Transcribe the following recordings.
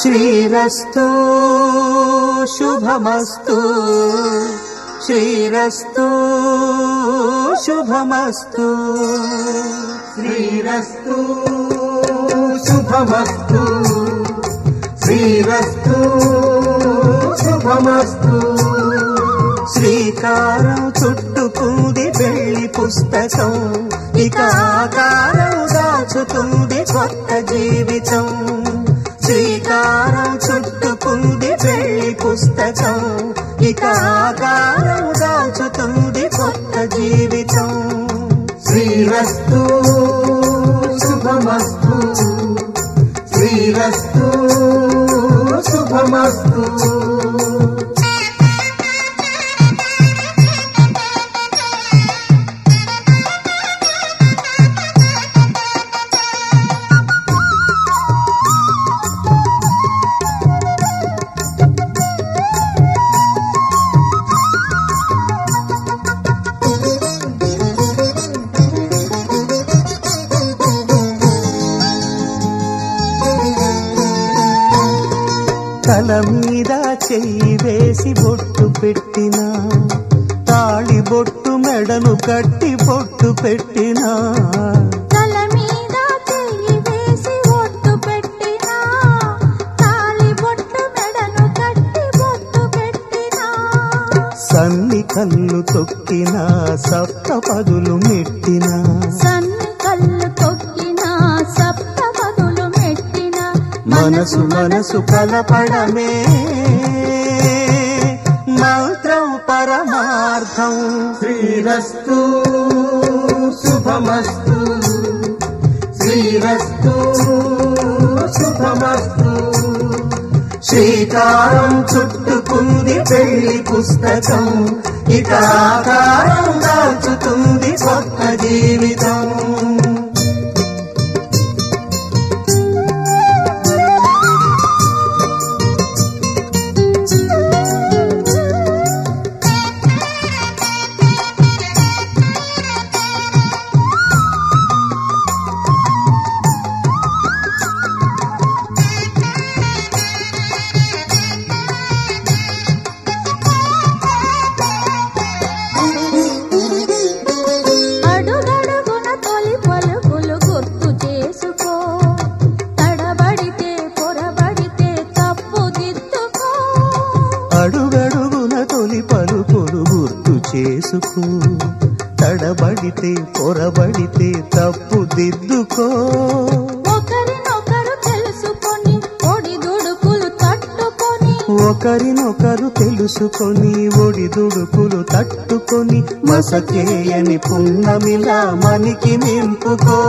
శ్రీరస్తు శుభమస్తు శ్రీరస్తు శుభమస్తు శ్రీరస్తు శుభమస్తు శ్రీరస్తు శుభమస్తు శ్రీకారం చుట్టుకుంది వెళ్ళి పుస్తకం ఇక ఆకారం దాచుతుంది కొత్త జీవితం శ్రీకారం చుట్టుకుంది వెళ్ళి పుస్తకం. ఇక ఆకారం దాచుతుంది కొత్త జీవితం. శ్రీరస్తు శుభమస్తు. శ్రీరస్తు శుభమస్తు. తల మీద చెయ్యి వేసి బొట్టు పెట్టినా తాళి బొట్టు మెడను కట్టి బొట్టు పెట్టినా. తల మీద చెయ్యి వేసి ఒట్టు పెట్టినా తాళి బొట్టు మెడను కట్టి బొట్టు పెట్టినా. సన్ని కళ్ళు తొక్కినా సప్త పదులు మెట్టినా. మనసు మనసు కలపడమే. మంత్రం పరమార్థం. శ్రీరస్తు శుభమస్తు. శ్రీరస్తు శుభమస్తు. శ్రీకారం చుట్టుకుంది పెళ్ళి పుస్తకం. ఇక ఆకారం దాచుతుంది కొత్త చేసుకో. తడబడితే పొరబడితే తప్పు దిద్దుకో ఒకరినొకరు తెలుసుకొని ఒడిదుడుకులు తట్టుకొని. ఒకరినొకరు తెలుసుకొని ఒడిదుడుకులు తట్టుకొని. మసకేయని పున్నమిలా మనికి నింపుకో.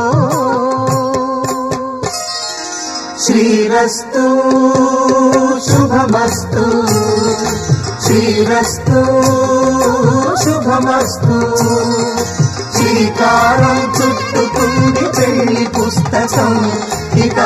శ్రీరస్తు శుభమస్తు. శ్రీరస్తు. శుభమస్తు శ్రీకారం చుట్టుకుంది పెళ్ళి పుస్తకం. ఇక